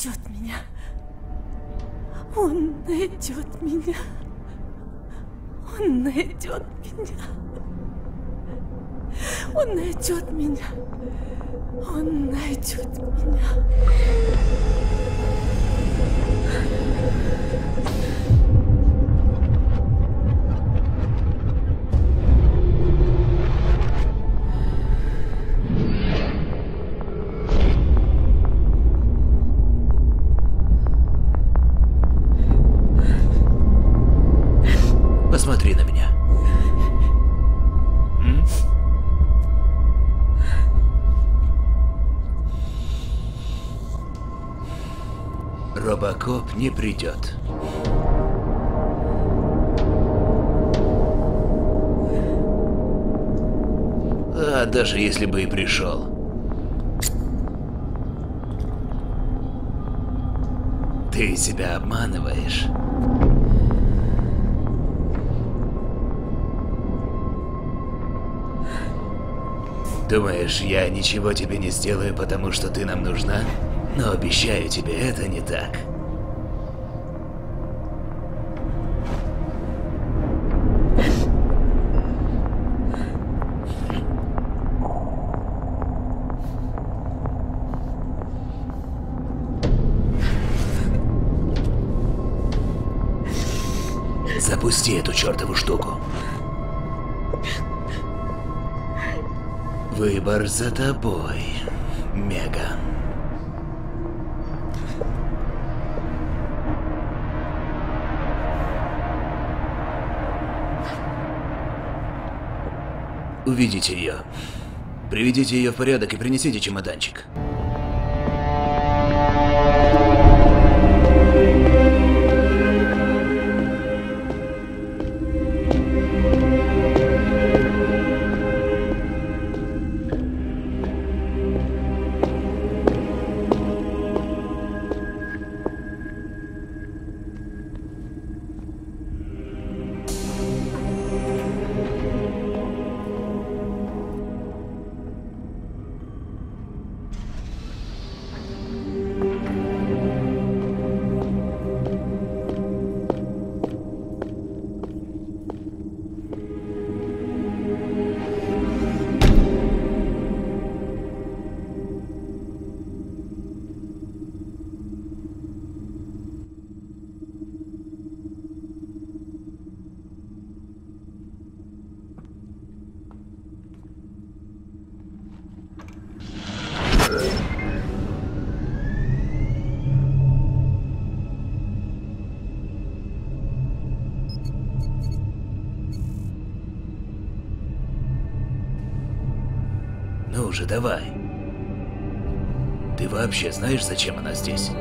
найдет меня. Он найдет меня. Он найдет меня. Он найдет меня. Он найдет меня. Не придет. А даже если бы и пришел. Ты себя обманываешь. Думаешь, я ничего тебе не сделаю, потому что ты нам нужна? Но обещаю тебе, это не так. Запусти эту чертову штуку. Выбор за тобой, Мега. Увидите ее. Приведите ее в порядок и принесите чемоданчик. Ну же, давай. Ты вообще знаешь, зачем она здесь?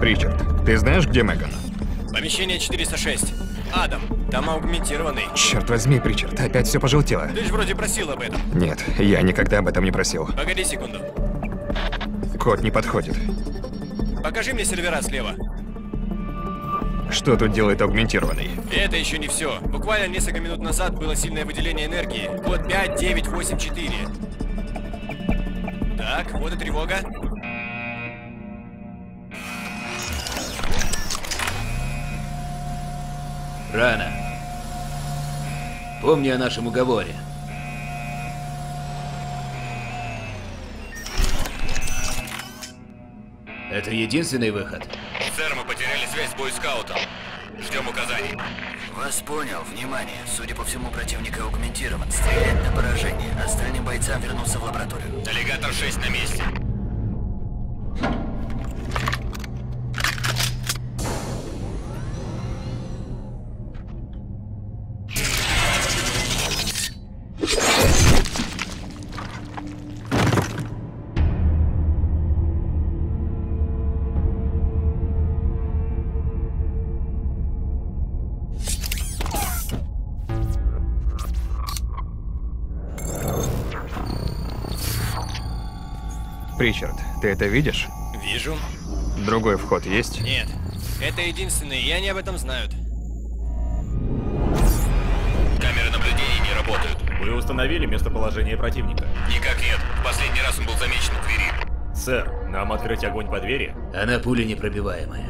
Ричард, ты знаешь, где Меган? Помещение 406. Адам, там аугментированный. Черт возьми, Ричард, опять все пожелтело. Ты же вроде просил об этом. Нет, я никогда об этом не просил. Погоди секунду. Код не подходит. Покажи мне сервера слева. Что тут делает аугментированный? Это еще не все. Буквально несколько минут назад было сильное выделение энергии. Код 5984. Так, вот и тревога. Рано. Помни о нашем уговоре. Это единственный выход. Сэр, мы потеряли связь с бойскаутом. Ждем указаний. Вас понял. Внимание. Судя по всему, противник аугментирован. Стрелять на поражение. Остальным бойцам вернуться в лабораторию. Аллигатор 6 на месте. Причард, ты это видишь? Вижу. Другой вход есть? Нет. Это единственный, и они об этом знают. Камеры наблюдения не работают. Вы установили местоположение противника? Никак нет. В последний раз он был замечен у двери. Сэр, нам открыть огонь по двери? Она пуля непробиваемая.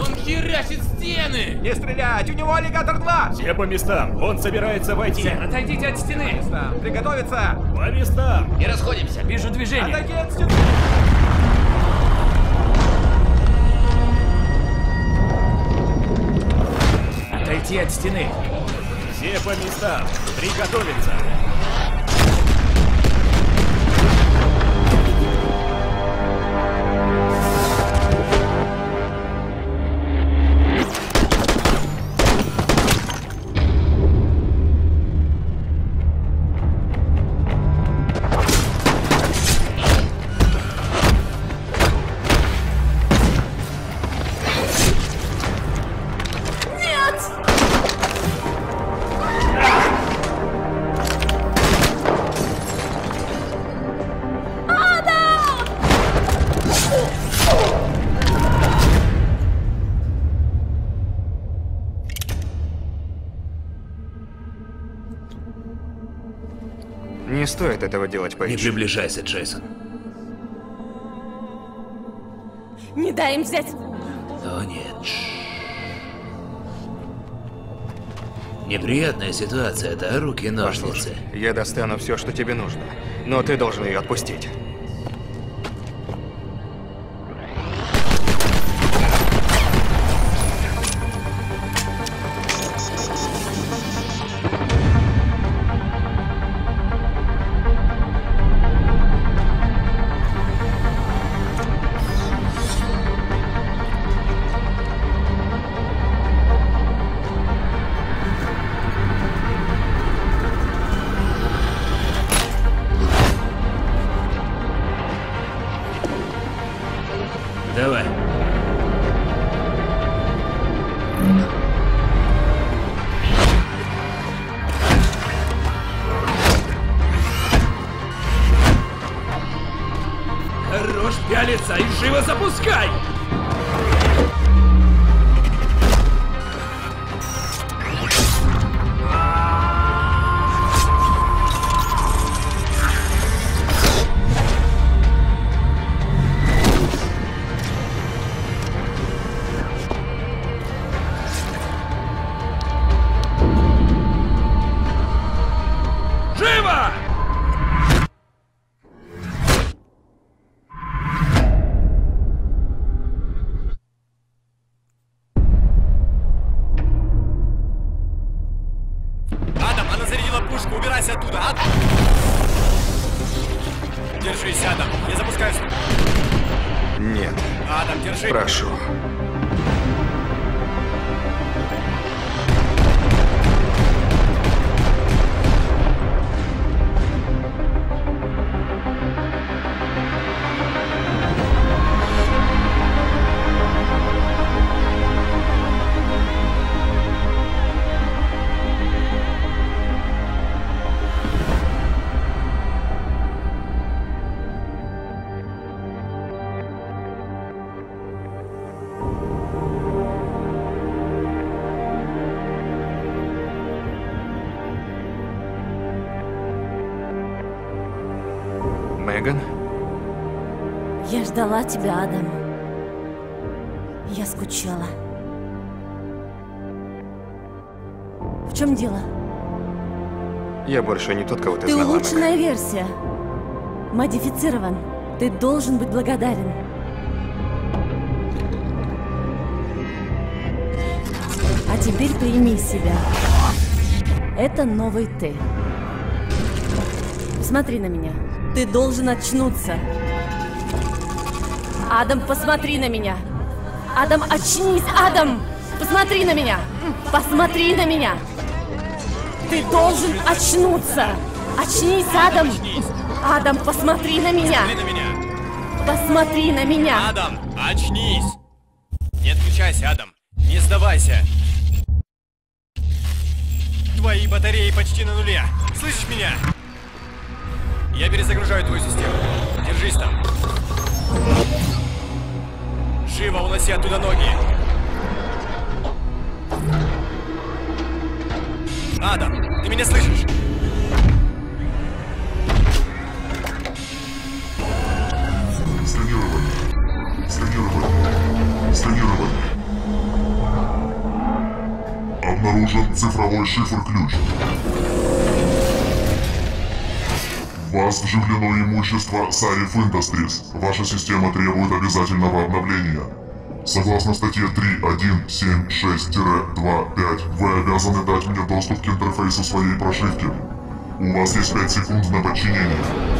Он херачит стены! Не стрелять! У него аллигатор 2! Все по местам, он собирается войти. Отойдите от стены! Приготовиться! По местам! Не расходимся! Вижу движение! Отойди от стены! Отойти от стены! Все по местам! Приготовиться! Стоит этого делать, Не Пейдж. приближайся, Джейсон. Не дай им взять. О нет. Шш. Неприятная ситуация, да? Руки-ножницы. Я достану все, что тебе нужно. Но ты должен ее отпустить. Пялиться и живо запускай! Зарядила пушку, убирайся оттуда! Ад- Держись, Адам, я запускаюсь. Нет, Адам, держи. прошу. Меган? Я ждала тебя, Адам. Я скучала. В чем дело? Я больше не тот, кого ты, Ты знала, Меган. улучшенная версия. Модифицирован. Ты должен быть благодарен. А теперь прими себя. Это новый ты. Смотри на меня. Ты должен очнуться. Адам, посмотри на меня. Адам, очнись, Адам! Посмотри на меня! Посмотри на меня! Ты должен очнуться! Очнись, Адам! Адам, посмотри на меня! Посмотри на меня! Адам, очнись! Не отключайся, Адам. Не сдавайся. Твои батареи почти на нуле. Слышишь меня? Я перезагружаю твою систему. Держись там. Живо уноси оттуда ноги. Адам, ты меня слышишь? Сканирование. Сканирование. Сканирование. Обнаружен цифровой шифр-ключ. В вас вживлено имущество Sarif Industries. Ваша система требует обязательного обновления. Согласно статье 3.1.7.6-2.5, вы обязаны дать мне доступ к интерфейсу своей прошивки. У вас есть 5 секунд на подчинение.